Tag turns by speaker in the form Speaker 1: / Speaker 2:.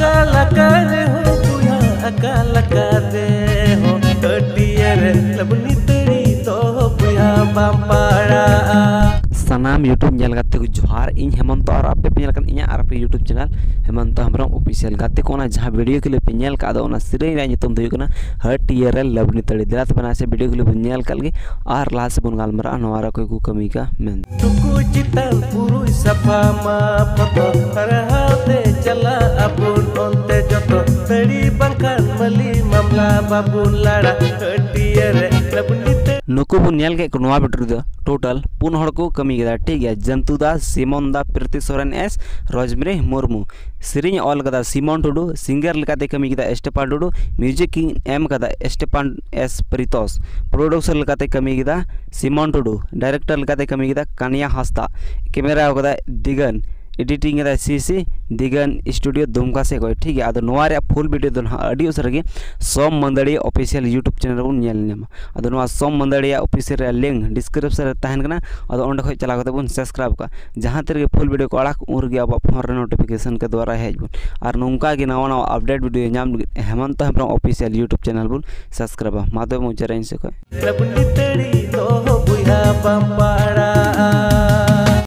Speaker 1: अकालकारे हो बुया अकालकारे हो। अटियर लबनी तेरी तो बुया
Speaker 2: सानाम YouTube nyel gatte ko johar इन हेमंत और आपे पे inya ar pe YouTube channel Hemant हमरम official गाते को। ना जहाँ वीडियो के लिए पे nyel का दो ना सिरे रा nyutum do yukana हट टीआरएल लवनी तड़ी दिला तो बना से वीडियो के लिए nyel कल के आर ला से बन गालमरा नवारा कोई को कमी का मेन
Speaker 1: sapa ma foto Parahate chala abun onte joto Tadi bangkan mali mamla babun lara Hatiere labuni te
Speaker 2: नुकु टोटल पुन को कमी गदा ठीक है जंतु दा सिमोन दा प्रीति सोरेन एस रोजमरे मुर्मू सिरिंग ऑल कदा सिमोन टुडू सिंगर लेकाते कमी गदा एस्टेपान टुडू म्यूज़िक किंग एस प्रीतोस प्रोड्यूसर लेकाते कमी गदा सिमोन टुडू डायरेक्टर लेकाते कमी गदा कानिया हस्ता कैमरा दिगन एडिटिंग सीसी दिगन स्टूडियो दुमका से गए ठीक है? नोवा रे फुल दो अडी उसर गे Som Mandri official YouTube channel बन नोवा Som Mandri official link description तहन कना अद ओंड खय चला कते बन सब्सक्राइब का जहाँ तेरे फुल वीडियो को अड़ाक गे अब फ़ोन नोटिफिकेशन के द्वारा हेज बन और नोंका नवा नवा अपडेट वीडियो नाम Hemant Hembram official YouTube channel बन। सब्सक्राइब माधव मुचरेन से कोई।
Speaker 1: labuni teri to buya bamba